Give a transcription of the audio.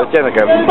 Wyciemy, Kevin.